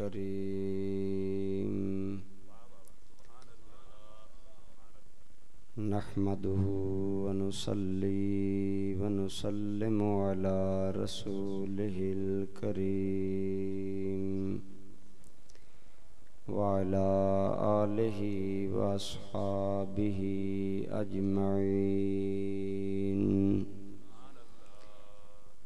करीम। नहमदह वनुसली वनुसलम अला रसूल करीम। वाला आलि वसाबिही अजमी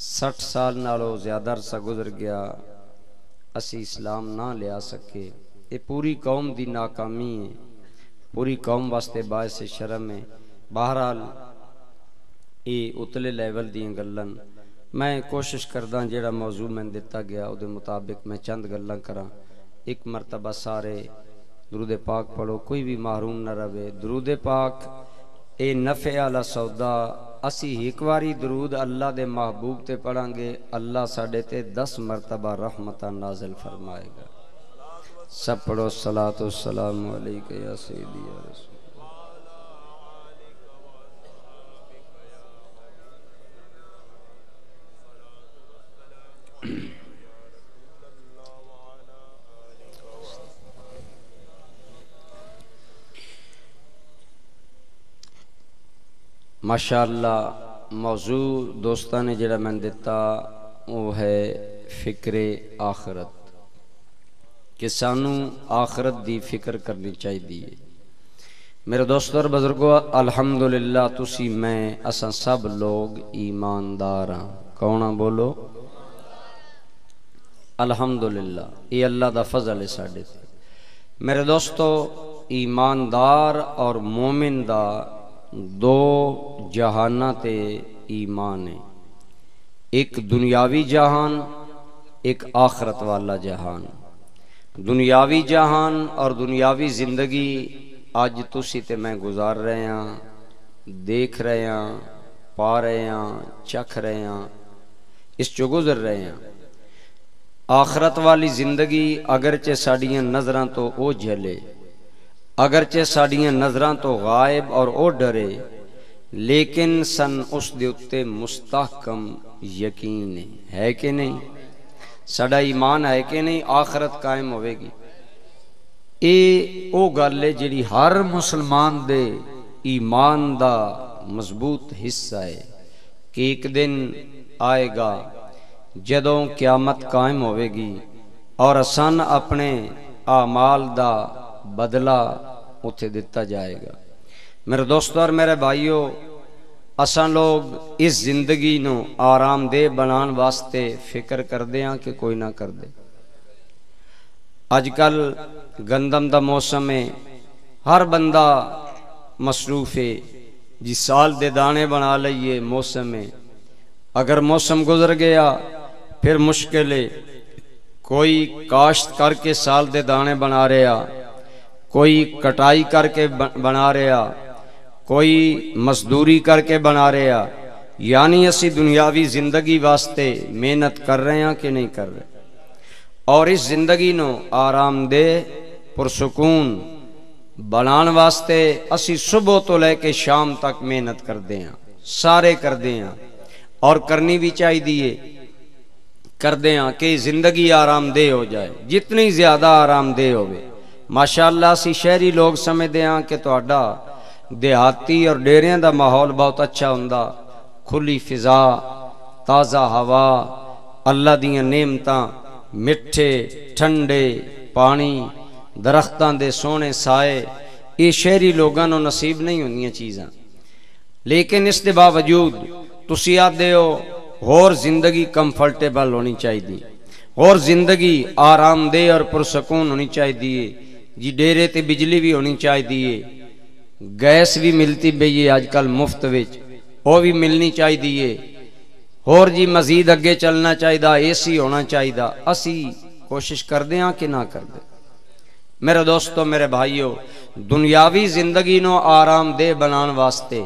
60 ਸਾਲ ਨਾਲੋਂ ਜ਼ਿਆਦਾ ਅਰਸਾ ਗੁਜ਼ਰ ਗਿਆ ਅਸੀਂ ਇਸਲਾਮ ਨਾ ਲਿਆ ਸਕੇ ਇਹ ਪੂਰੀ ਕੌਮ ਦੀ ਨਾਕਾਮੀ ਹੈ ਪੂਰੀ ਕੌਮ ਵਾਸਤੇ ਬਾਇਸ ਸ਼ਰਮ ਹੈ ਬਹਰਾਲ ਇਹ ਉਤਲੇ ਲੈਵਲ ਦੀਆਂ ਗੱਲਾਂ ਮੈਂ ਕੋਸ਼ਿਸ਼ ਕਰਦਾ ਜਿਹੜਾ ਮੌਜੂ ਮੈਨੂੰ ਦਿੱਤਾ ਗਿਆ ਉਹਦੇ ਮੁਤਾਬਿਕ ਮੈਂ ਚੰਦ ਗੱਲਾਂ ਕਰਾਂ ਇੱਕ ਮਰਤਬਾ ਸਾਰੇ ਦਰੂਦ ਪਾਕ ਪੜੋ ਕੋਈ ਵੀ ਮਹਰੂਮ ਨਾ ਰਵੇ ਦਰੂਦ ਪਾਕ ਇਹ ਨਫੇ ਵਾਲਾ ਸੌਦਾ ਅਸੀਂ ਇੱਕ ਵਾਰੀ ਦਰੂਦ ਅੱਲਾ ਦੇ ਮਹਬੂਬ ਤੇ ਪੜਾਂਗੇ ਅੱਲਾ ਸਾਡੇ ਤੇ 10 ਮਰਤਬਾ ਰਹਿਮਤਾਂ ਨਾਜ਼ਿਲ ਫਰਮਾਏਗਾ ਸਭ ਪੜੋ ਸਲਾਤੁ ਸਲਾਮ ਅਲੈਕੁਮ ਯਾ ਸyyidi ya rasul माशाला मौजू दोस्त ने जोड़ा मैं दिता वो है फिक्रे आखरत। कि सानू आखरत की फ़िक्र करनी चाहिए मेरे दोस्त और बजुर्गो अलहमदुल्ला मैं, असा सब लोग ईमानदार हाँ कौन बोलो? अलहमदुल्ला ये अल्लाह का फजल है साढ़े मेरे दोस्तों, ईमानदार और मोमिन का दो जहाना ते ईमान है। एक दुनियावी जहान, एक आखरत वाला जहान। दुनियावी जहान और दुनियावी ज़िंदगी अज तुसी ते मैं गुजार रहे हाँ देख रहे हैं, पा रहे हैं, चख रहे हैं इस चो गुजर रहे हैं। आखरत वाली ज़िंदगी अगरचे साड़िया नज़र तो वह जले ਅਗਰਚੇ ਸਾਡੀਆਂ ਨਜ਼ਰਾਂ ਤੋਂ ਗਾਇਬ ਔਰ ਉਹ ਡਰੇ ਲੇਕਿਨ ਸਨ ਉਸ ਦੇ ਉੱਤੇ ਮੁਸਤਹਕਮ ਯਕੀਨ ਹੈ ਹੈ ਕਿ ਨਹੀਂ ਸਾਡਾ ਈਮਾਨ ਹੈ ਕਿ ਨਹੀਂ ਆਖਰਤ ਕਾਇਮ ਹੋਵੇਗੀ ਇਹ ਉਹ ਗੱਲ ਹੈ ਜਿਹੜੀ ਹਰ ਮੁਸਲਮਾਨ ਦੇ ਈਮਾਨ ਦਾ ਮਜ਼ਬੂਤ ਹਿੱਸਾ ਹੈ ਕਿ ਇੱਕ ਦਿਨ ਆਏਗਾ ਜਦੋਂ ਕਿਆਮਤ ਕਾਇਮ ਹੋਵੇਗੀ ਔਰ ਅਸਨ ਆਪਣੇ ਆਮਾਲ ਦਾ बदला उत्थे दिता जाएगा। मेरे दोस्तों और मेरे भाइयों, असा लोग इस ज़िंदगी नो आरामदेह बनाने वास्ते फ़िक्र करते हैं कि कोई ना कर दे अजकल गंदम का मौसम है, हर बंदा मसरूफ है, जी साल दे दाने बना लीए मौसम है। अगर मौसम गुजर गया, फिर मुश्किल है। कोई काश्त करके साल दे दाने बना रहा कोई कटाई करके बना रहा कोई मजदूरी करके बना रहा यानी असी दुनियावी ज़िंदगी वास्ते मेहनत कर रहे हैं कि नहीं कर रहे? और इस ज़िंदगी नो आरामदेह, पुरसकून बनाने वास्ते असी सुबह तो लैके शाम तक मेहनत करते हैं, सारे करते हैं, और करनी भी चाहिए करते हैं कि ज़िंदगी आरामदेह हो जाए, जितनी ज़्यादा आरामदेह हो माशाला असी शहरी लोग समझते हैं कि देहाती और डेरिया का माहौल बहुत अच्छा होंगे खुली फिजा, ताज़ा हवा, अल्लाह दियामत मिठे ठंडे पानी दरख्तों के सोहने साए, ये शहरी लोगों को नसीब नहीं होंगे चीज़ा। लेकिन इस बावजूद तुम आते हो, होर ज़िंदगी कंफर्टेबल होनी चाहिए और ज़िंदगी आरामदेह और पुरसकून होनी चाहिए जी, डेरे ते बिजली भी होनी चाहिए गैस भी मिलती पई है अजकल मुफ़्त विच। वो भी मिलनी चाहिए होर जी, मजीद अगे चलना चाहिए ए सी होना चाहिए असी कोशिश करते हैं कि ना करते मेरे दोस्तों, मेरे भाइयों, दुनियावी ज़िंदगी आरामदेह बनाने वास्ते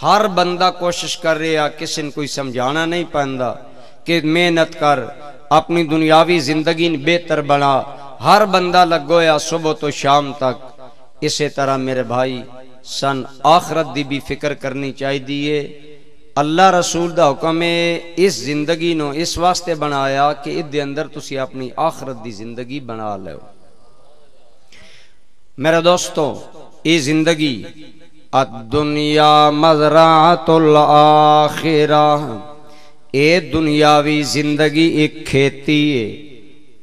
हर बंदा कोशिश कर रहा, किसी ने कोई समझाना नहीं पाता कि मेहनत कर अपनी दुनियावी ज़िंदगी बेहतर बना। हर बंदा लगोया सुबह तो शाम तक। इसे तरह मेरे भाई, सन आखरत की भी फ़िक्र करनी चाहिए अल्लाह रसूल का हुक्म है, इस ज़िंदगी नो इस वास्ते बनाया कि इस अंदर तुम अपनी आखरत की ज़िंदगी बना लो मेरे दोस्तों ये ज़िंदगी दुनिया मजरातुल आखिरा। ये दुनियावी ज़िंदगी एक खेती है।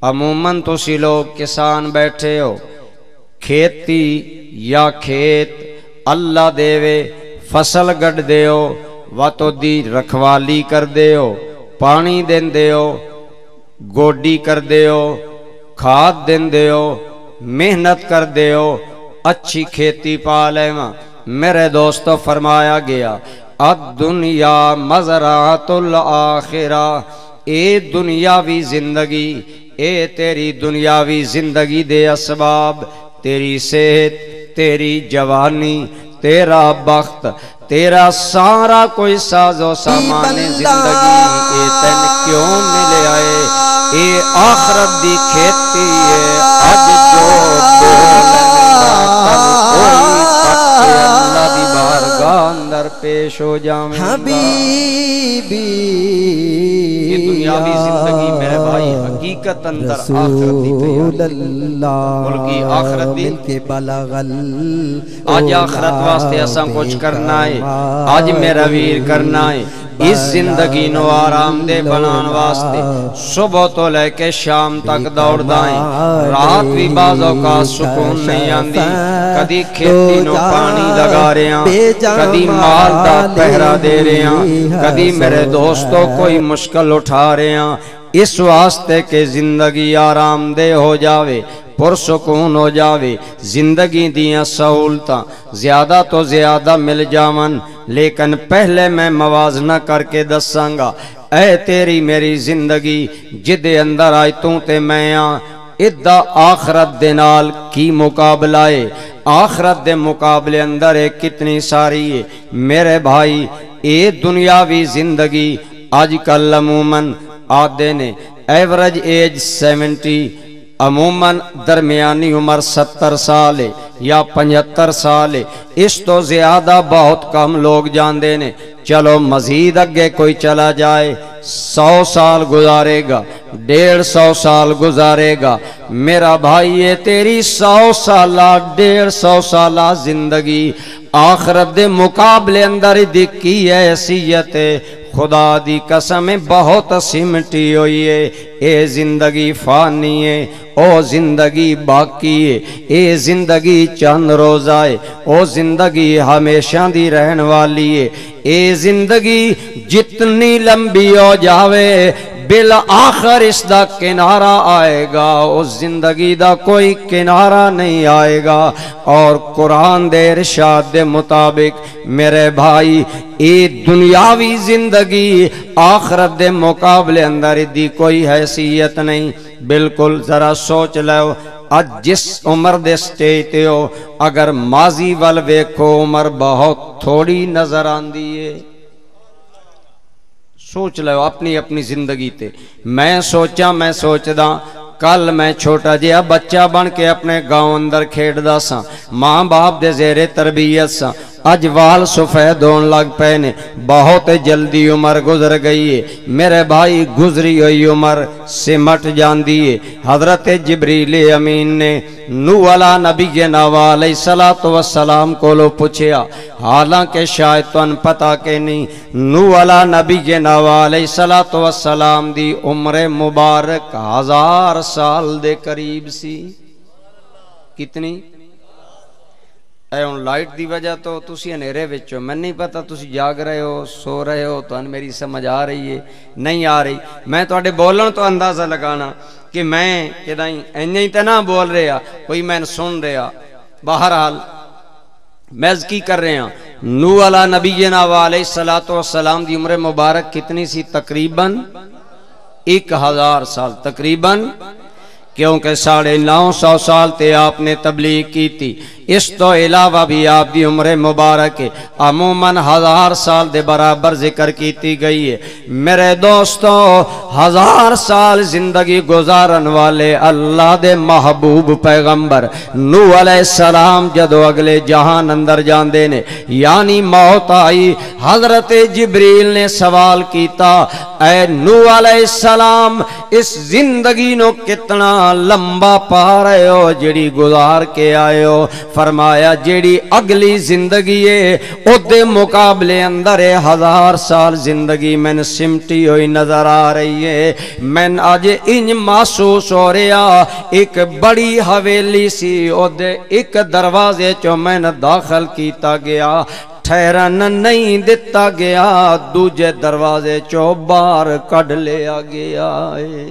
अमूमन तुम लोग किसान बैठे हो। खेती या खेत, अल्लाह देवे, फ़सल गढ़ दो व तो दी रखवाली कर दो पानी देंदे हो गोडी कर दो खाद देंदे हो मेहनत कर दो अच्छी खेती पा लेवा। मेरे दोस्तों, फरमाया गया अब दुनिया मजरातुल आखिरा। ए दुनियावी ज़िंदगी ए तेरी दुनियावी ज़िंदगी दे असबाब। तेरी सेहत तेरी जवानी तेरा बख्त तेरा सारा कोई साजो सामान ज़िंदगी। तेन क्यों मिले आए? ये आखरत दी खेती है अज जो अल्लाह पेश हो जाऊँ हबीबी ये दुनियावी ज़िंदगी मेरे भाई हकीकत अंदर आखिरत दी बल्कि आखिरत दी। के बलगल आज आखरत वास्ते ऐसा कुछ करना है। आज मेरा वीर करना है। इस ज़िंदगी नो आरामदेह बनाने वास्ते। सुबह तो लेके शाम तक दौड़दा है रात भी बाजों का सुकून नहीं आंदी। कदी खेती नो पानी लगा रहे हैं कदी माल का पहरा दे रहे हैं कदी मेरे दोस्तों कोई मुश्किल उठा रहे हैं इस वास्ते के ज़िंदगी आरामदेह हो जावे। पुरसकून हो जावे। ज़िंदगी दिया सहूलत ज़्यादा तो ज़्यादा मिल जावन, लेकिन पहले मैं मवाजना करके दसांगा ऐ तेरी मेरी ज़िंदगी, जिदे अंदर आए तू ते मैं आ। इदा आखरत दे मुकाबला है आखरत दे मुकाबले अंदर है कितनी सारी है मेरे भाई ये दुनियावी ज़िंदगी अजकल अमूमन आते ने। एवरेज एज सेवेंटी अमूमन दरमियानी उम्र सत्तर साल या पचहत्तर साल। इस तो ज़्यादा बहुत कम लोग जानते ने चलो मजीद अगे कोई चला जाए। सौ साल गुजारेगा, डेढ़ सौ साल गुजारेगा। मेरा भाई, ये तेरी सौ साल, डेढ़ सौ साल ज़िंदगी। आखरत के मुकाबले अंदर दिखी है हैसीयत खुदा दी कसम बहुत सिमटी हुई है। ये ज़िंदगी फानी है, ओ ज़िंदगी बाकी है। ये ज़िंदगी चंद रोजा है, ओ ज़िंदगी हमेशा दी रहन वाली है। ये ज़िंदगी जितनी लंबी हो जावे बिल आखिर इसका किनारा आएगा, उस ज़िंदगी का कोई किनारा नहीं आएगा। और कुरान दे इरशाद मुताबिक, मेरे भाई ये दुनियावी ज़िंदगी आखरत दे मुकाबले अंदर दी कोई हैसियत नहीं। बिल्कुल जरा सोच लो अज जिस उम्र दे स्टेज ते हो, अगर माजी वाल वेखो, उम्र बहुत थोड़ी नज़र आंदी है। सोच लो अपनी अपनी ज़िंदगी ते। मैं सोचा, मैं सोचदा, कल मैं छोटा जहा बच्चा बन के अपने गाँव अंदर खेडदा सा। माँ बाप दे जेरे तरबियत सा। अज वाल सफ़ेद होने लग पे ने। बहुत जल्दी उम्र गुजर गई है। मेरे भाई गुजरी हुई उम्र सिमट जाती है। हज़रत जबरील अमीन ने नू वाला नबी के नवाल सला तो वसलाम को पूछया, हालाँकि शायद तुम पता के नहीं नू वाला नबी के नवाल सला तो वसलाम की उम्र मुबारक हज़ार साल दे करीब सी। कितनी? ਇਹ ਹੁਣ ਲਾਈਟ ਦੀ ਵਜ੍ਹਾ ਤੋਂ ਤੁਸੀਂ ਹਨੇਰੇ ਵਿੱਚ ਹੋ ਮੈਨੂੰ ਨਹੀਂ ਪਤਾ ਤੁਸੀਂ ਜਾਗ ਰਹੇ ਹੋ ਸੋ ਰਹੇ ਹੋ ਤੁਹਾਨੂੰ ਮੇਰੀ ਸਮਝ ਆ ਰਹੀ ਹੈ ਨਹੀਂ ਆ ਰਹੀ ਮੈਂ ਤੁਹਾਡੇ ਬੋਲਣ ਤੋਂ ਅੰਦਾਜ਼ਾ ਲਗਾਣਾ ਕਿ ਮੈਂ ਕਿਦਾਂ ਹੀ ਇੰਨੇ ਹੀ ਤਾਂ ਨਾ ਬੋਲ ਰਿਹਾ ਕੋਈ ਮੈਨੂੰ ਸੁਣ ਰਿਹਾ ਬਹਰਹਾਲ मैं की कर रहे हैं नू अला नबी सलाम की उम्र मुबारक कितनी सी तकरीबन एक हजार साल तकरीबन क्योंकि साढ़े नौ सौ साल ते आपने तबलीग की थी इस तो अलावा भी आपकी उम्र मुबारक अमूमन हज़ार साल के बराबर ज़िक्र की गई है। मेरे दोस्तों, हज़ार साल ज़िंदगी गुजारन वाले अल्लाह दे महबूब पैगंबर नू सलाम जदो अगले जहान अंदर जाते ने, यानी मौत आई। हज़रत जबरील ने सवाल किया ए नू सलाम, इस ज़िंदगी नो कितना लंबा पा रहे हो जी गुजार के हो फरमाया, जेड़ी अगली ज़िंदगी है मुकाबले अंदर है, हज़ार साल ज़िंदगी मैन सिमटी हुई नज़र आ रही है। मैन अज इंज महसूस हो रहा, एक बड़ी हवेली सी, ओदे एक दरवाजे चो मैन दाखिल किया गया ठहरन नहीं दिता गया, दूजे दरवाजे चो बाहर कढ़ लिया गया है।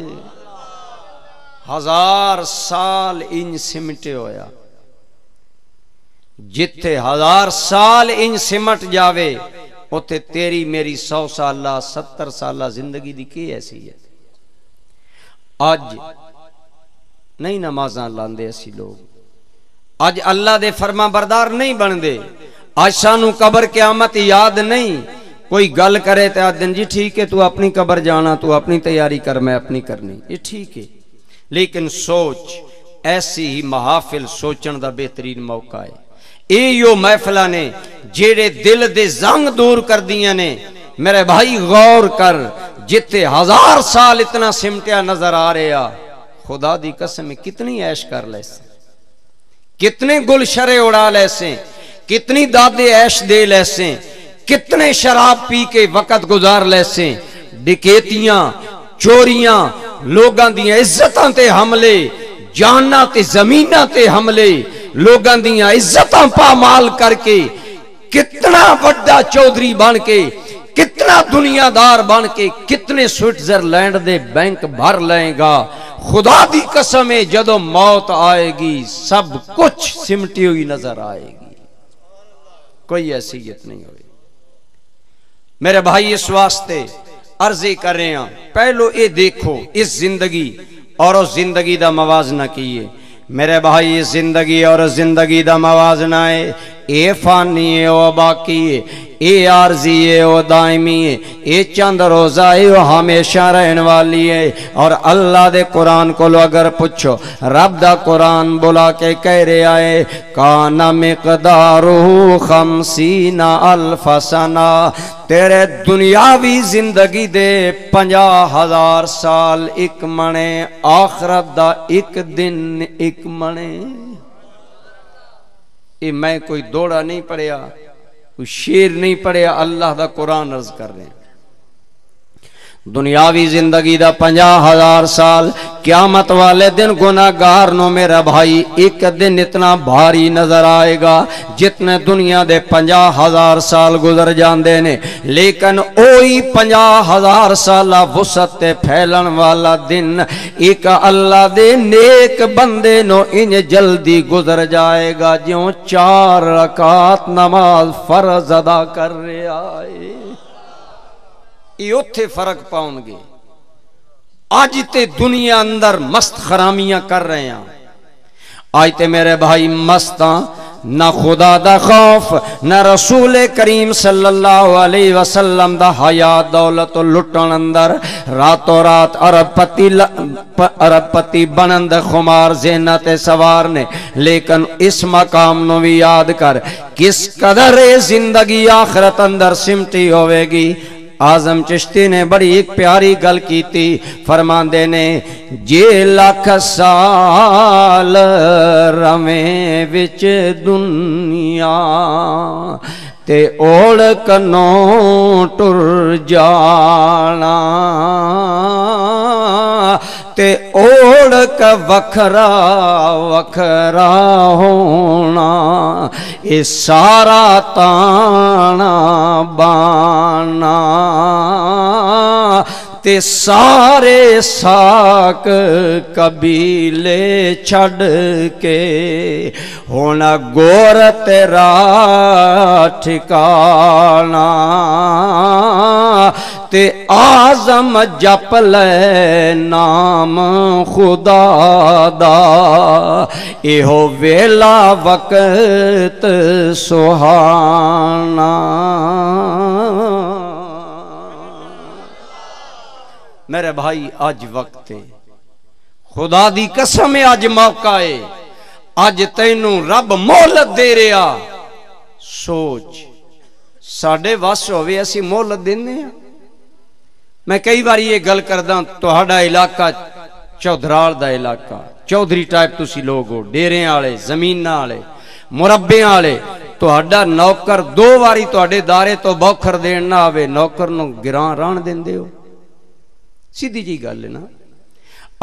हज़ार साल इंज सिमटे होया। जिथे हज़ार साल इंज सिमट जावे उथे तेरी मेरी सौ साल, सत्तर साल ज़िंदगी की की ऐसी है अज नहीं नमाजा लाते असी लोग। अज अल्लाह दे फरमा बरदार नहीं बनते अज सानू कबर क्यामत याद नहीं। कोई गल करे तो दिन जी ठीक है, तू अपनी कबर जाना, तू अपनी तैयारी कर, मैं अपनी करनी। ये ठीक है। लेकिन सोच, ऐसी ही महाफिल सोचने का बेहतरीन मौका है। यो महफिल ने जेड़े दिल दे जंग दूर कर दिया ने, मेरे भाई गौर कर जिथे हज़ार साल इतना सिमटिया नज़र आ रहा खुदा दी कसम, कितनी ऐश कर ले कितने गुलशरे उड़ा लैसे कितनी दादे ऐश दे लैसे कितने शराब पी के वक़्त गुजार लैसे डिकेतियाँ, चोरियाँ, लोगों दिज्जतों ते हमले, जाना ते जमीना ते हमले लोगों दिज्जत पामाल करके कितना बड़ा चौधरी बन के, कितना दुनियादार बन के, कितने स्विट्जरलैंड दे बैंक भर लेगा। खुदा दी कसम है, जदों मौत आएगी, सब कुछ सिमटी हुई नज़र आएगी। कोई ऐसीयत नहीं होगी। मेरे भाई, इस वास्ते अर्जी कर रहे हैं, पहलो ये देखो, इस ज़िंदगी और उस ज़िंदगी का मवाजना कीए मेरे भाई ज़िंदगी और ज़िंदगी का मवाजना है। ए फानी है वो बाकी है ए आरजी है वो दायमी है ए चंद रोजा है वो हमेशा रहने वाली है और अल्लाह दे कुरान को अगर पूछो, रब दा कुरान बुला के कह रहे आए काना मिकदारू खमसीना अल्फसना, तेरे दुनियावी ज़िंदगी दे पंजा हज़ार साल एक मने, आखरत दा एक दिन एक मने। ये मैं कोई दौड़ा नहीं पढ़िया कोई शेर नहीं पढ़िया अल्लाह का कुरान अर्ज़ कर रहे दुनियावी ज़िंदगी का पंजा हज़ार साल। क्यामत वाले दिन गुनागार नो मेरा भाई, एक दिन इतना भारी नज़र आएगा जितने दुनिया दे पंजा हज़ार साल गुजर जाते ने। लेकिन पंजा हज़ार साल वसत फैलन वाला दिन, एक अल्लाह दे नेक बंदे नो इन जल्दी गुजर जाएगा। ज्यों चार रकात नमाज़ फ़र्ज़ अदा कर रहा है। ਇਹ ਉੱਥੇ ਫਰਕ ਪਾਉਣਗੇ ਅੱਜ ਤੇ ਦੁਨੀਆ ਅੰਦਰ ਮਸਤ ਖਰਾਮੀਆਂ ਕਰ ਰਹੇ ਆ ਅੱਜ ਤੇ ਮੇਰੇ ਭਾਈ ਮਸਤਾਂ ना खुदा दा खौफ न रसूल करीम सल्लल्लाहु अलैहि वसल्लम दा हया दौलत लुटन अंदर रातों रात अरबपति अरबपति बनंद खुमार जेनत सवार ने लेकिन इस मकाम नु भी याद कर किस कदर जिंदगी आखरत अंदर सिमटी होवेगी आज़म चिश्ती ने बड़ी एक प्यारी गल की थी फरमांदे ने, जे लख साल रवे बिच दुनिया, ते ओड़ कनो टुर जाना। ते ओढ़ क वखरा वखरा होना ये सारा ताना बाना ते सारे साक कबीले के होना गोर तेरा ठिकाना ते आज़म जप ले नाम खुदा दा। एहो वेला वक्त सुहाना। मेरे भाई अज वक्त है। खुदा दी कसम है अज मौका है। अज तेन रब मोहलत दे रहा सोच, साढ़े वस होवे मोहलत देने ਮੈਂ ਕਈ ਵਾਰੀ ਇਹ ਗੱਲ ਕਰਦਾ ਤੁਹਾਡਾ ਇਲਾਕਾ ਚੌਧਰਾਲ ਦਾ ਇਲਾਕਾ। ਚੌਧਰੀ ਟਾਈਪ ਤੁਸੀਂ ਲੋਕ ਹੋ, ਡੇਰਿਆਂ ਵਾਲੇ, ਜ਼ਮੀਨਾਂ ਵਾਲੇ, ਮੁਰੱਬਿਆਂ ਵਾਲੇ, ਤੁਹਾਡਾ ਨੌਕਰ ਦੋ ਵਾਰੀ ਤੁਹਾਡੇ ਦਾਰੇ ਤੋਂ ਬੌਖਰ ਦੇਣ ਨਾ ਆਵੇ, ਨੌਕਰ ਨੂੰ ਗਿਰਾਂ ਰਾਣ ਦਿੰਦੇ ਹੋ। ਸਿੱਧੀ ਜੀ ਗੱਲ ਹੈ ਨਾ।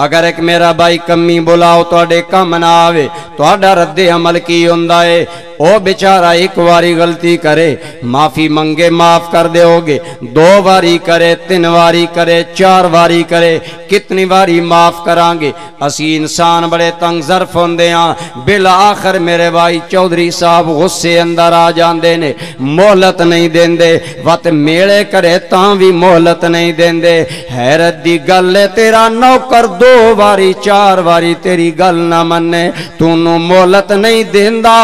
ਅਗਰ ਇੱਕ ਮੇਰਾ ਬਾਈ ਕੰਮੀ ਬੁਲਾਓ, ਤੁਹਾਡੇ ਕੰਮ ਨਾ ਆਵੇ, ਤੁਹਾਡਾ ਰੱਦੇ ਅਮਲ ਕੀ ਹੁੰਦਾ ਏ? ओ बेचारा एक बारी गलती करे, माफ़ी मंगे, माफ़ कर दोगे दो बारी करे, तीन बारी करे, चार बारी करे, कितनी बारी माफ़ करांगे? असी इंसान बड़े तंग जरफ होंगे हाँ बिल आखिर मेरे भाई चौधरी साहब गुस्से अंदर आ जाते ने, मोहलत नहीं देंदे। वत मेले करे ता भी मोहलत नहीं देंदे। हैरत दी गल है, तेरा नौकर दो बारी चार बारी तेरी गल ना मने तू मोहलत नहीं देंदा,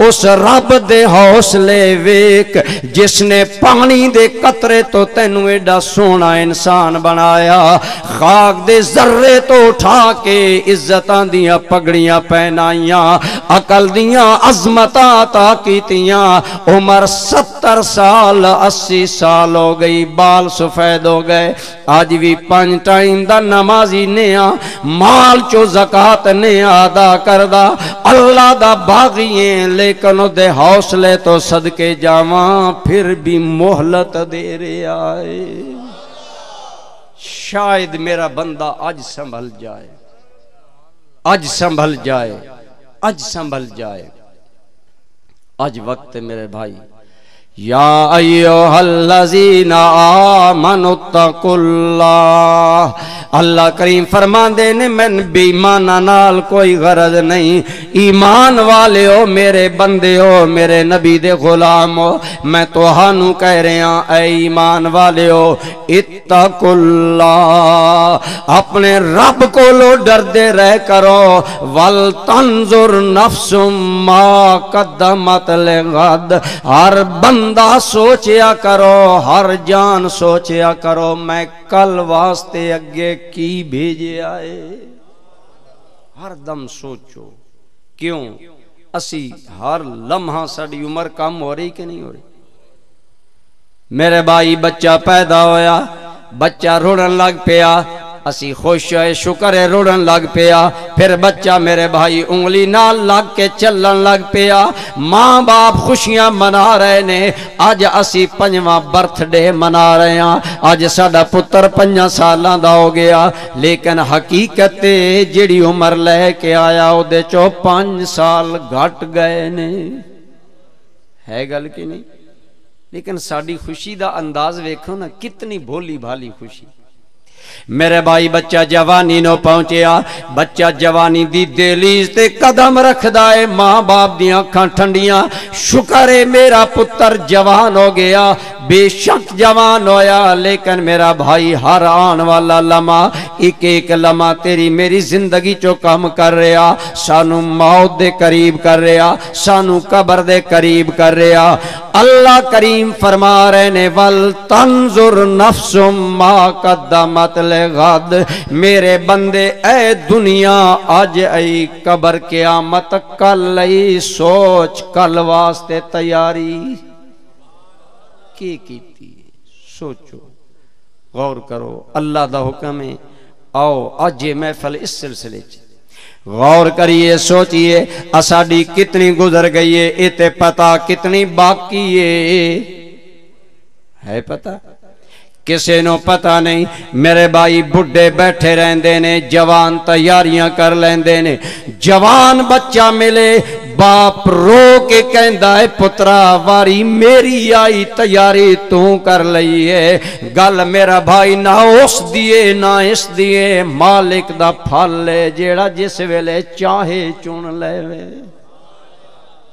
उस रब दे हौसले वेख जिसने पानी दे कतरे तो तेन एडा सोना इंसान बनाया खाक दे जर्रे तो उठा के इज़्ज़त दिया पगड़ियाँ पहनाइया अकल दिया अजमत ता की उम्र सत्तर साल अस्सी साल हो गई बाल सफ़ेद हो गए अज भी पंज टाइम का नमाजी ने माल चो जकात ने अदा करदा अल्लाह दा बागी लेकिन हौसले तो सदके जावा, फिर भी मोहलत दे रहा है। शायद मेरा बंदा अज संभल जाए। अज संभल जाए। अज संभल जाए। अज वक्त मेरे भाई। या अयोहल्लजीना आमनुत्तकुल्ला अल्लाह करीम फरमांदे ने मैन बेईमाना नाल कोई गरज नहीं। ईमान वाले हो मेरे बंदे हो मेरे नबी दे गुलाम हो मैं तुहानू कह रहा, ऐ ईमान वाले हो इत्तकुल्ला अपने रब को लो डरदे रह करो, वल तंजुर नफ्सुम कदमत ले हर बंदा सोचया करो हर जान सोचया करो मैं कल वास्ते अगे की भेजे आए हर दम सोचो क्यों असी हर लम्हा साड़ी उम्र कम हो रही कि नहीं हो रही मेरे भाई बच्चा पैदा होया बच्चा रोड़न लग पिया ਅਸੀਂ ਖੁਸ਼ ਹੋਏ ਸ਼ੁਕਰ ਹੈ ਰੋੜਨ ਲੱਗ ਪਿਆ ਫਿਰ ਬੱਚਾ ਮੇਰੇ ਭਾਈ ਉਂਗਲੀ ਨਾਲ ਲੱਗ ਕੇ ਚੱਲਣ ਲੱਗ ਪਿਆ ਮਾਂ-ਬਾਪ ਖੁਸ਼ੀਆਂ ਮਨਾ ਰਹੇ ਨੇ ਅੱਜ ਅਸੀਂ ਪੰਜਵਾਂ ਬਰਥਡੇ ਮਨਾ ਰਹੇ ਹਾਂ ਅੱਜ ਸਾਡਾ ਪੁੱਤਰ 5 ਸਾਲਾਂ ਦਾ ਹੋ ਗਿਆ ਲੇਕਿਨ ਹਕੀਕਤ ਤੇ ਜਿਹੜੀ ਉਮਰ ਲੈ ਕੇ ਆਇਆ ਉਹਦੇ ਚੋਂ 5 ਸਾਲ ਘਟ ਗਏ ਨੇ ਹੈ ਗੱਲ ਕਿ ਨਹੀਂ ਲੇਕਿਨ ਸਾਡੀ ਖੁਸ਼ੀ ਦਾ ਅੰਦਾਜ਼ ਵੇਖੋ ਨਾ ਕਿਤਨੀ ਭੋਲੀ ਭਾਲੀ ਖੁਸ਼ੀ मेरे भाई बच्चा जवानी नो पहुंचया। बच्चा जवानी दी दहलीज ते कदम रखदा है। माँ बाप दी अखां ठंडियाँ। शुक्र है मेरा पुत्र जवान हो गया। बेशक जवान होया, लेकिन मेरा भाई हर आन वाला लमा एक एक लमा तेरी मेरी ज़िंदगी चो कम कर रहा सानू मौत दे करीब कर रहा सानू कबर दे करीब कर रहा अल्लाह करीम फरमा रहे ने, वल तंजुर नफ्सुम मा कद्दमत गद। मेरे बंदे ए दुनिया अज आई कबर क्यामत, कल आई सोच, कल वास्ते तैयारी। की कीती? सोचो, गौर करो, अल्लाह का हुक्म है, आओ अज महफल इस सिलसिले च। गौर करिए, सोचिए, असाडी कितनी गुजर गई है ये पता कितनी बाकी है। है पता? किसी नो पता नहीं। मेरे भाई बुढ़े बैठे रहते ने, जवान तैयारियाँ कर लेंदे ने। जवान बच्चा मिले, बाप रो के कहता है, पुत्रा वारी, मेरी आई तैयारी तू कर ली है। गल मेरा भाई ना उस दिए, ना इस दिए। मालिक दा फल है जेड़ा जिस वेले चाहे चुन ले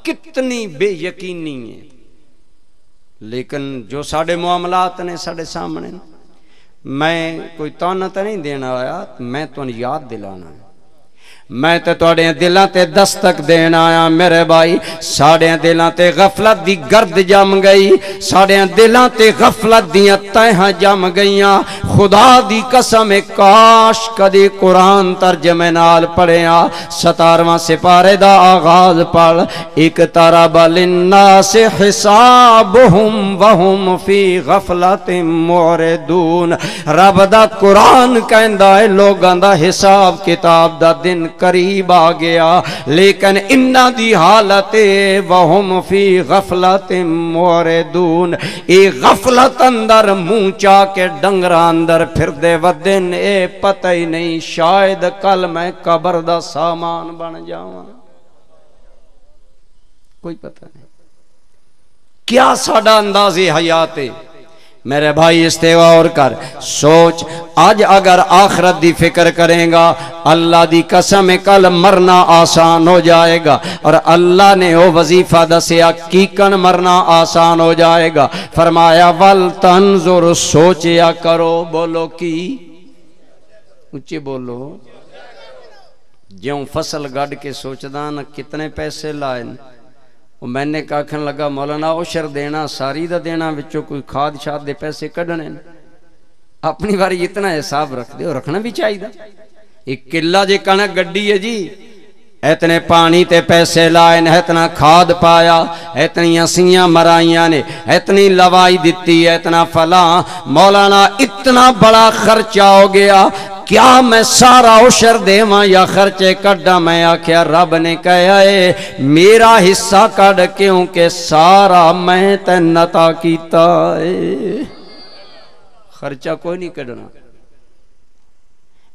कितनी बेयकीनी है। लेकिन जो साडे मामलात ने साढ़े सामने मैं कोई ताना तो नहीं देना आया, मैं तुम याद दिलाना है। मैं तो दिलों ते दस्तक देन आया, मेरे भाई। साढ़े दिलों ते गफलत दी गर्द जम गई। साढ़े दिलों ते गफलत दियाँ तह जम गई खुदा दी कसम काश कदी कुरान तर्जमे नाल पढ़िया सतारवा सिपारे दा आगाज़ पढ़ एक तारा बलिन्ना से हिसाब हुम वहुम फ़ी गफलत मोरे दून रब दा कुरान कहंदा है, लोगों दा हिसाब किताब का दिन करीब आ गया। लेकिन इन्ना दी हालत वहुम फ़ी गफलत मोरे दून ए गफलत अंदर मुँह चा के डंगरा अंदर फिर दे वदन ए, पता ही नहीं, शायद कल मैं कबर दा सामान बन जावा। कोई पता नहीं। क्या साडा अंदाजे हयात? है मेरे भाई इस्तेवा और कर। सोच, आज अगर आखरत दी फ़िक्र करेगा, अल्लाह दी कसम कल मरना आसान हो जाएगा। और अल्लाह ने वो वजीफा दसिया कीकन मरना आसान हो जाएगा। फरमाया, वल तंजुर, सोचिया करो, बोलो की? ऊँचे बोलो। ज्यों फ़सल गढ़ के सोचदा न कितने पैसे लाए मैंने आखन लगा मौलाना उशर देना सारी का देना बिचों कोई खाद शाद दे पैसे कढ़ने अपनी बारी इतना हिसाब रख दो रखना भी चाहिए एक किला जे कणक गड्डी है जी इतने पानी ते पैसे लाए ने, इतना खाद पाया, इतनी सियाँ मराइया ने, इतनी लवाई दी है, इतना फला। मौलाना, इतना बड़ा खर्चा हो गया, क्या मैं सारा उशर देव या खर्चे कड़ा मैं आख्या, रब ने कहा है, मेरा हिस्सा कड़ क्योंकि सारा मैं किया खर्चा कोई नहीं कढ़ना।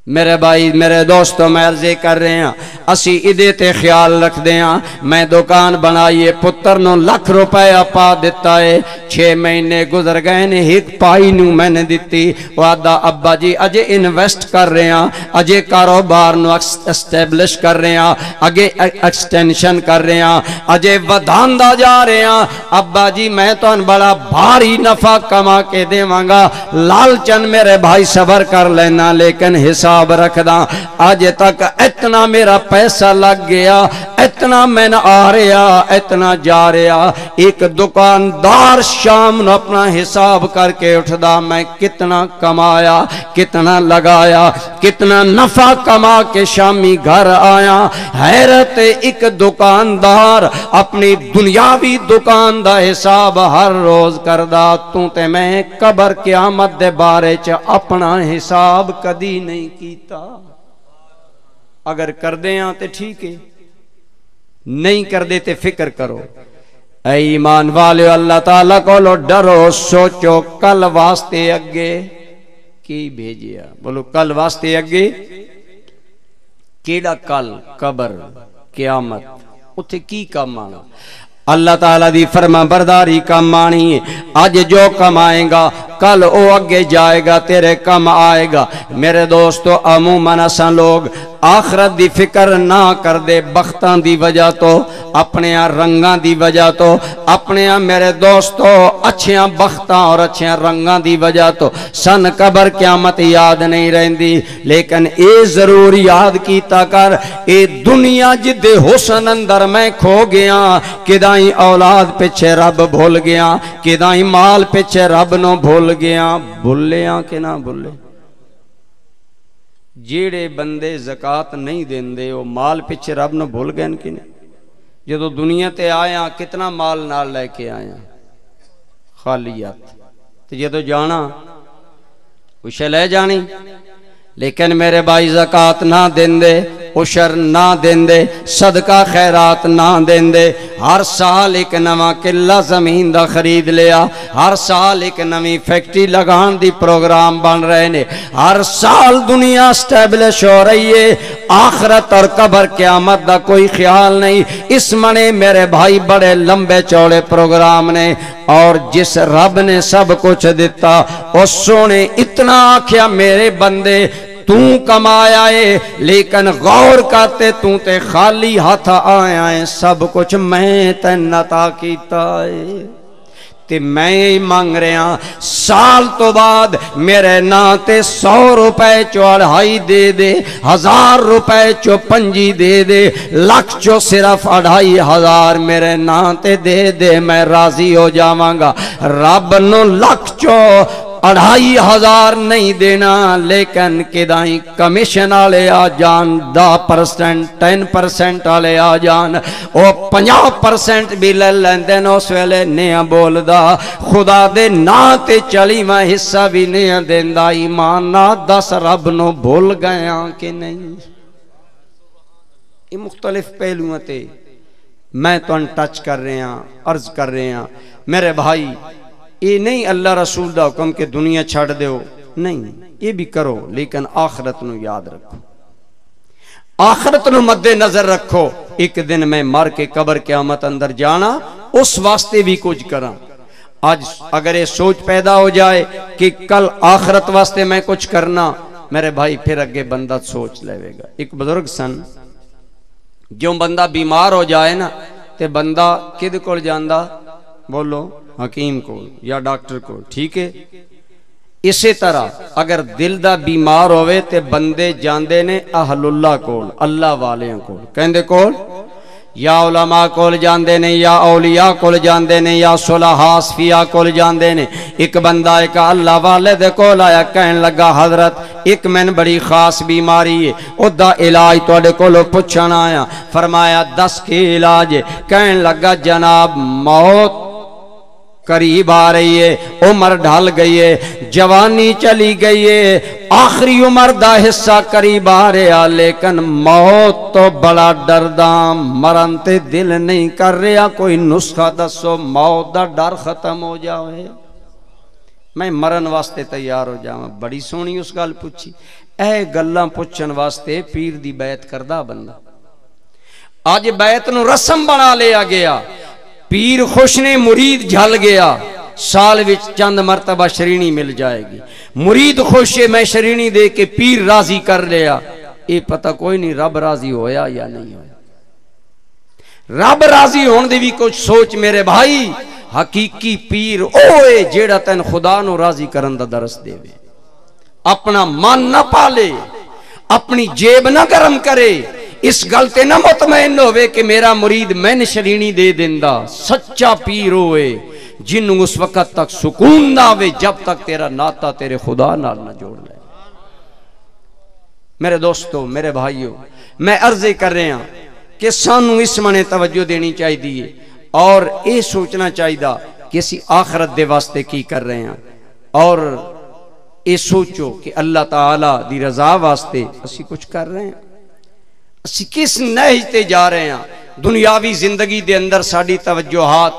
मेरे भाई, मेरे दोस्तों, मैं अर्जे कर रहे हैं। असी इदे ते ख्याल रखते हैं। मैं दुकान बनाई पुत्र नो लख रुपया पा दिता है। छे महीने गुजर गए ने, एक पाई नू मैंने दिती वादा, अब्बा जी, अजे इन्वेस्ट कर रहे हैं। अजे कारोबार नो एस्टैब्लिश कर रहे हैं। अगे एक्सटेंशन कर रहे हैं। अजे वधांदा जा रहे हैं। अब्बा जी, मैं तो बड़ा भारी नफा कमा के देवगा। लालचन मेरे भाई सबर कर लेना, लेकिन हिसाब हिसाब रखदा। अज तक इतना मेरा पैसा लग गया, इतना मैन आ रहा, इतना जा रहा। एक दुकानदार शाम न अपना हिसाब करके उठदा, मैं कितना कमाया, कितना लगाया, कितना नफा कमा के शामी घर आया। हैरत एक दुकानदार अपनी दुनियावी दुकान का हिसाब हर रोज करदा। तू ते मैं कबर क्यामत दे बारे च अपना हिसाब कदी नहीं कीता। अगर कर दे तो ठीक है। नहीं कर दे तो फ़िक्र करो। ईमान वाले, अल्लाह ताला को डरो, सोचो कल वास्ते अगे की भेजिया। बोलो, कल वास्ते अगे केड़ा कल? कबर, क्यामत। उथे की कम आना? अल्लाह ताला दी फरमा बरदारी कम आनी है। अज जो कमाएगा कल वो अगे जाएगा, तेरे कम आएगा। मेरे दोस्तों, अमूमन असा लोग आखरत की फ़िक्र ना कर दे बख्तां की वजह तो अपने रंगा की वजह तो अपने मेरे दोस्तों, अच्छिया बख्त और अच्छिया रंगा की वजह तो। सन कबर क्यामत याद नहीं रही लेकिन ये ज़रूर याद किया कर, ए दुनिया जिदे हुसन अंदर मैं खो गया, किदाई औलाद पिछे रब भूल गया, किदाई माल पिछे रब न भूल गया भूलिया कि ना भूले जेड़े बंदे जक़ात नहीं देंगे वो माल पिछे रब न भूल गए कि नहीं? जो दुनिया ते आया, कितना माल नाल लैके आया? खालीयत। तो जो जाना कुछ ले जानी। लेकिन मेरे भाई जक़ात ना देंगे उशर ना देंदे, सदका खैरात ना देंदे। हर साल एक नवा किला ज़मीन का खरीद लिया। हर साल एक नवी फैक्ट्री लगाने की प्रोग्राम बन रहे ने। हर साल दुनिया स्टैबलिश हो रही है। आखरत और कबर क्यामत का कोई ख्याल नहीं। इस मने मेरे भाई बड़े लंबे चौड़े प्रोग्राम ने, और जिस रब ने सब कुछ दिता, उस सोने इतना आख्या, मेरे बंदे तू कमाया है, लेकिन गौर करते तू ते खाली हाथ आया है, सब कुछ मैं तेन अता किया ते मैं ही मंग रहा, साल तो बाद मेरे ना ते सौ रुपए चो अढ़ाई दे दे, हज़ार रुपए चो पंजी दे दे, लख चो सिर्फ़ अढ़ाई हज़ार मेरे ना ते दे दे, मैं राज़ी हो जावांगा। रब नो लख चो अढ़ाई हज़ार नहीं देना, लेकिन किदाई कमीशन आले आ जान, दस परसेंट टेन परसेंट आले आ जान। वो पंजाह परसेंट भी ले लेंदे उस वेले, नहीं बोलता खुदा दे ना ते चली मैं हिस्सा भी नहीं देंदा, ईमान ना दस रब नो भूल गया कि नहीं? मुख्तलिफ़ पहलुओं ते मैं तुम टच कर रहा अर्ज़ कर रहा मेरे भाई ये नहीं अल्लाह रसूल का हुक्म के दुनिया छड़ दो नहीं, ये भी करो, लेकिन आखरत न याद रखो। आखरत न मद्दे नज़र रखो, एक दिन मैं मर के कबर क्यामत अंदर जाना, उस वास्ते भी कुछ करा। आज अगर ये सोच पैदा हो जाए कि कल आखरत वास्ते मैं कुछ करना, मेरे भाई फिर अगे बंदा सोच लेगा एक बुज़ुर्ग सन, जो बंदा बीमार हो जाए ना तो बंदा कि को जाता बोलो हकीम को या डॉक्टर को, ठीक है? इसे तरह अगर दिल का बीमार ते बंदे जाते ने अहलुल्ला कोल, अल्लाह वाले कोल। कहते कोल? या उलमा कोल जाते ने, या औलिया कोल जाते ने, या सुलहासफिया कोल जाते ने, एक बंदा, एक अल्लाह वाले दे आया, कहन लगा, हज़रत, एक मैन बड़ी खास बीमारी है ओदा इलाज थोड़े को पुछन आया, फरमाया, दस के इलाज है। कहन लगा, जनाब, मौत करीब आ रही है उम्र ढल गई है, जवानी चली गई है, आखिरी उम्र का हिस्सा करीब आ रहा लेकिन मौत तो बड़ा डरदा मरन ते दिल नहीं कर रहा, कोई नुस्खा दसो, मौत का डर खत्म हो जाए मैं मरण वास्ते तैयार हो जावा, बड़ी सोहनी उस गल पूछी। ए गल पुछन वास्ते पीर की बैत करदा बंदा। अज बैत न रसम बना लिया गया पीर खुश ने मुरीद झल गया। साल विच चंद मरतबा श्रेणी मिल जाएगी। मुरीद खुश है, मैं श्रेणी दे के पीर राज़ी कर लिया। ये पता कोई नहीं रब राज़ी होया या नहीं होया। रब राज़ी होने की भी कुछ सोच मेरे भाई, हकीकी पीर ओए जेड़ा तेन खुदा नु राज़ी करन दा दरस देवे। अपना मन न पाले, अपनी जेब न गर्म करे इस गल ते ना मुतमैन कि मेरा मुरीद मैन शरीनी दे दिंदा। सच्चा पीर होए जिन्हों उस वक्त तक सुकून ना आवे जब तक तेरा नाता तेरे खुदा नाल ना जोड़ ले। मेरे दोस्तों, मेरे भाइयों, मैं अर्ज़ कर रहा कि सानू इस मने तवज्जो देनी चाहिए और ये सोचना चाहिए कि असि आखरत दे वास्ते की कर रहे हैं। और ये सोचो कि अल्लाह ताला दी रजा वास्ते असी कुछ कर रहे हैं। ਅਸੀਂ ਕਿਸ ਨਹਿਜ ਤੇ ਜਾ ਰਹੇ ਹਾਂ ਦੁਨਿਆਵੀ ਜ਼ਿੰਦਗੀ ਦੇ ਅੰਦਰ ਸਾਡੀ ਤਵੱਜੋਹਾਤ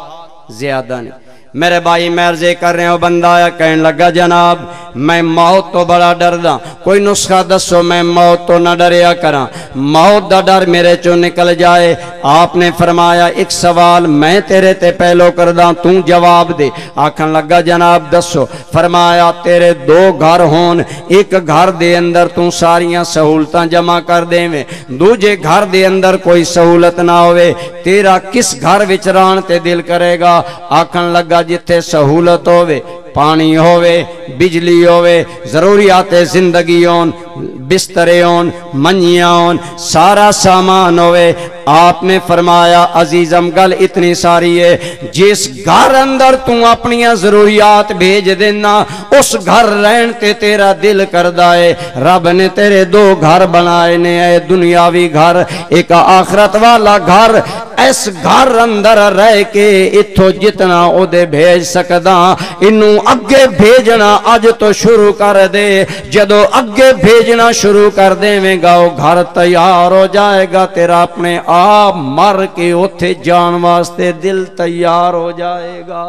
ਜ਼ਿਆਦਾ ਨੇ मेरे भाई मैं अर्जे कर रहे हो, बंदा आया, कहने लगा, जनाब, मैं मौत तो बड़ा डरदा कोई नुस्खा दसो, मैं मौत तो ना डरिया करा। मौत का डर मेरे चो निकल जाए। आपने फरमाया, एक सवाल मैं तेरे ते पहलो करदा, तू जवाब दे। आखन लगा, जनाब, दसो, फरमाया, तेरे दो घर होन, एक घर दे अंदर तू सारिया सहूलत जमा कर देवे। दूजे घर दे अंदर कोई सहूलत ना होवे। तेरा किस घर विच रान ते दिल करेगा? आखन लगा जिथे सहूलत होवे पानी होवे बिजली होवे जरूरियात ज़िंदगी होन बिस्तरे होन मंजिया होन सारा सामान होवे। आपने फरमाया, अजीजम, गल इतनी सारी है। जिस घर अंदर तू अपन जरूरियात भेज देना, उस घर रहन ते तेरा दिल करदा है। रब ने तेरे दो घर बनाए ने दुनियावी घर, एक आखरत वाला घर। इस घर अंदर रह के इथो जितना ओदे भेज सकदा इनू अगे भेजना अज तो शुरू कर दे। जदो अगे भेजना शुरू कर देवेगा वो घर तैयार हो जाएगा तेरा अपने आप मर के उथे जान वास्ते दिल तैयार हो जाएगा।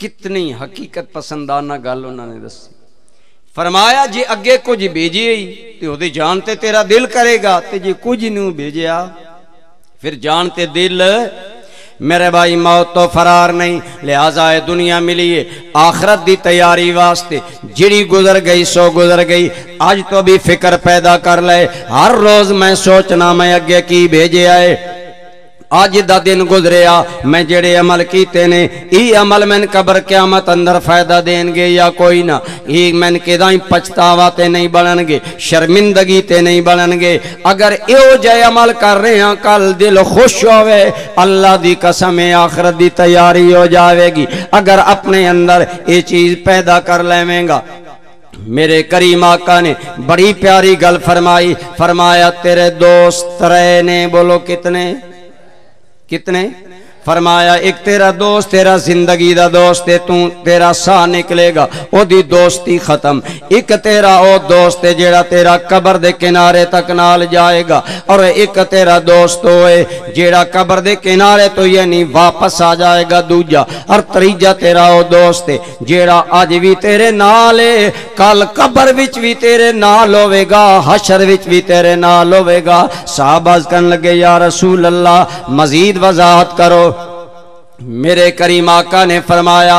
कितनी हकीकत पसंदाना गल उन्होंने दसी फरमाया जे अगे कुछ भेजे तो जानते तेरा दिल करेगा तो जे कुछ नहीं भेजा फिर जानते दिल। मेरे भाई, मौत तो फरार नहीं, लिहाजा है दुनिया मिली है। आखरत की तैयारी वास्ते जिड़ी गुजर गई, सो गुजर गई। अज तो भी फ़िक्र पैदा कर ले। हर रोज मैं सोचना, मैं अगे की भेजे आए। अज का दिन गुजरिया, मैं जेड़े अमल किए ने ये अमल मैन कबर क्यामत अंदर फ़ायदा देंगे या कोई ना? ये मैन कि पछतावा ते नहीं बननगे शर्मिंदगी ते नहीं बननगे अगर यो जय अमल कर रहे हैं, कल दिल खुश होवे, अल्लाह की कसम आखरत की तैयारी हो जाएगी अगर अपने अंदर ये चीज़ पैदा कर लेवेगा। मेरे करीम आका ने बड़ी प्यारी गल फरमाई, फरमाया, तेरे दोस्त रे ने, बोलो कितने? कितने? फरमाया, एक तेरा दोस्त, तेरा ज़िंदगी का दोस्त है, तू तेरा साह निकलेगा, ओदी दोस्ती खत्म। एक तेरा ओ दोस्त है, जेड़ा तेरा कबर दे किनारे तक नाल जाएगा, और एक तेरा दोस्त होए जेड़ा कबर दे किनारे तो यानी वापस आ जाएगा दूजा, और त्रीजा तेरा ओ दोस्त है, जेड़ा अज भी तेरे नाल है कल कबर विच भी तेरे नाल होवेगा, हशर विच भी तेरे नाल होवेगा। साहबाज करन लगे, या रसूल अल्लाह मजीद वजाहत करो। मेरे करीम आका ने फरमाया